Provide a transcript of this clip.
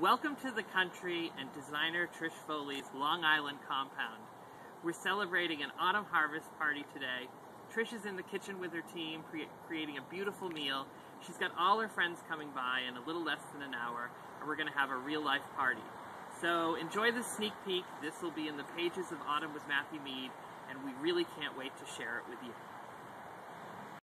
Welcome to the country and designer Trish Foley's Long Island compound. We're celebrating an autumn harvest party today. Trish is in the kitchen with her team, cre- creating a beautiful meal. She's got all her friends coming by in a little less than an hour, and we're going to have a real life party. So enjoy the sneak peek. This will be in the pages of Autumn with Matthew Mead, and we really can't wait to share it with you.